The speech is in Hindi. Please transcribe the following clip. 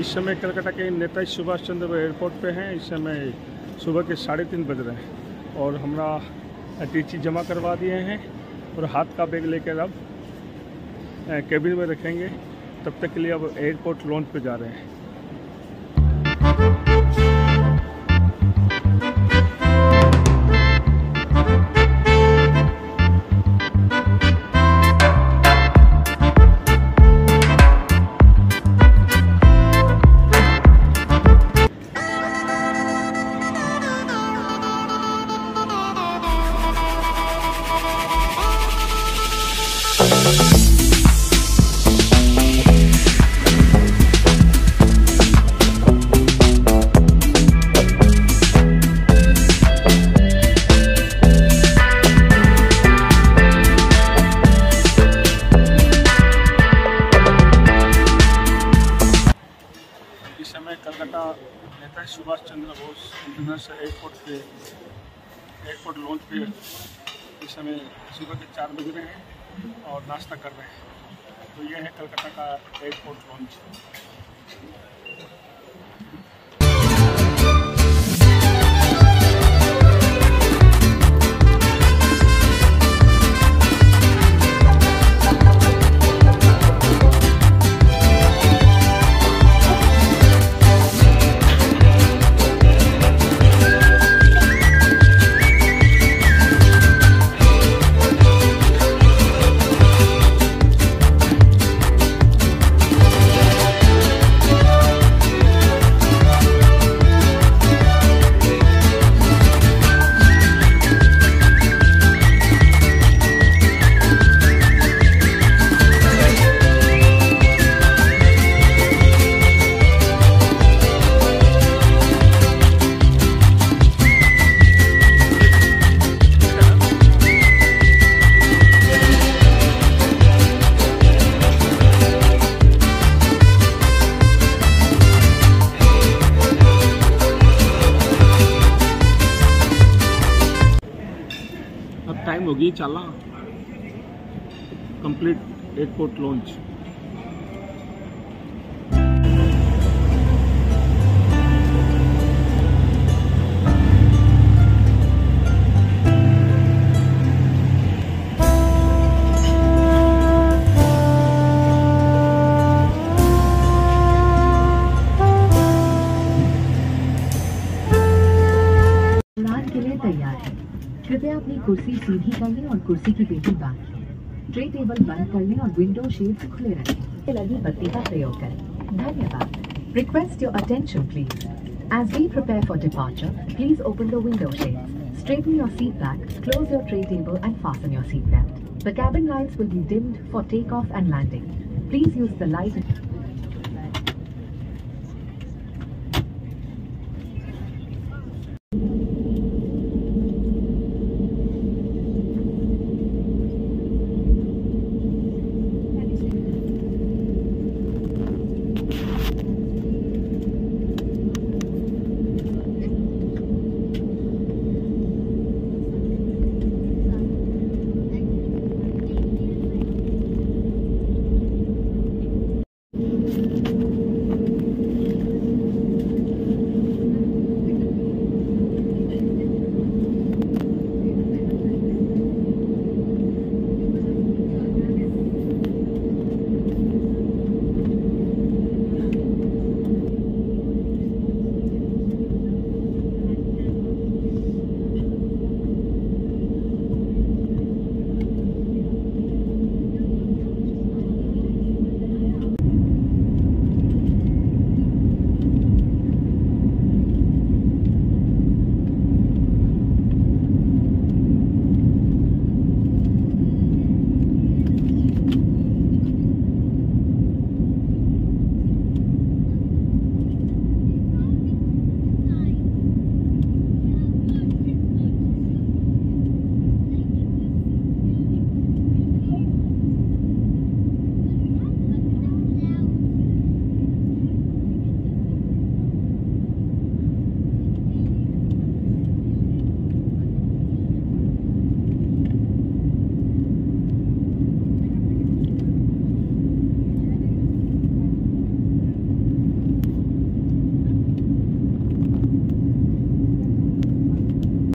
इस समय कलकत्ता के नेताजी सुभाष चंद्र बोस एयरपोर्ट पे हैं। इस समय सुबह के साढ़े तीन बज रहे हैं और हमारा टीची जमा करवा दिए हैं और हाथ का बैग लेकर अब केबिन में रखेंगे। तब तक के लिए अब एयरपोर्ट लॉन्च पे जा रहे हैं। चंद्र बोस इंटरनेशनल एयरपोर्ट पे, एयरपोर्ट लॉन्च पे इस समय सुबह के चार बज रहे हैं और नाश्ता कर रहे हैं। तो यह है कलकत्ता का एयरपोर्ट लॉन्च। अब टाइम हो गई चला कंप्लीट एयरपोर्ट लॉन्च अपनी कुर्सी सीधी कर लें और कुर्सी की पेटी बांध लें ट्रे टेबल बंद कर लें और विंडो शेड्स खुले रखें लगी बत्ती का प्रयोग करें धन्यवाद Request your attention please. As we prepare for departure, please open the window shades. Straighten your seat back, close your tray table and fasten your seat belt. The cabin lights will be dimmed for takeoff and landing. Please use the light